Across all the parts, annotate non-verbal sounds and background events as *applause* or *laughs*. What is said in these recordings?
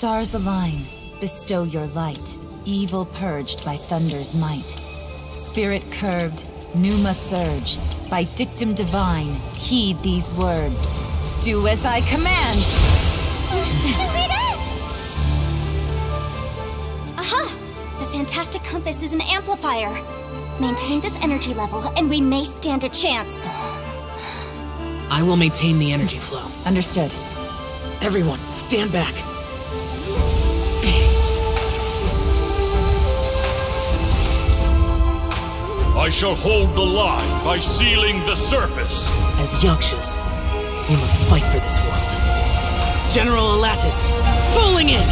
Stars align, bestow your light, evil purged by thunder's might. Spirit curbed, pneuma surge, by dictum divine, heed these words. Do as I command! *laughs* Aha! The Fantastic Compass is an amplifier. Maintain this energy level, and we may stand a chance. I will maintain the energy flow. Understood. Everyone, stand back. I shall hold the line by sealing the surface. As Yakshas, we must fight for this world. General Alatus, falling in!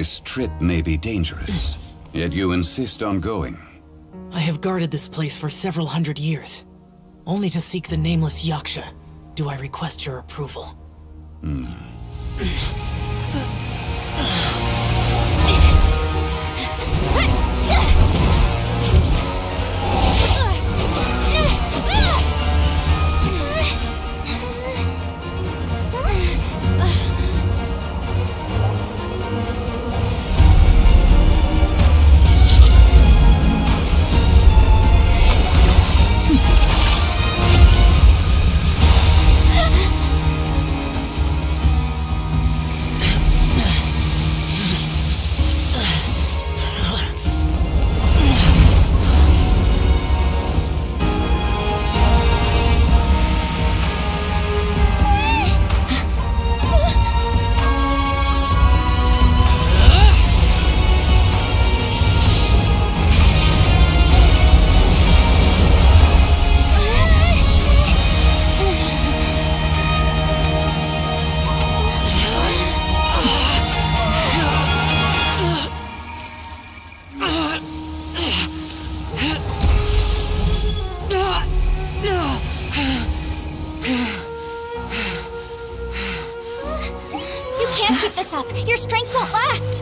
This trip may be dangerous, yet you insist on going. I have guarded this place for several hundred years. Only to seek the nameless Yaksha do I request your approval. Hmm. *clears throat* You can't keep this up. Your strength won't last.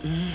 Hmm.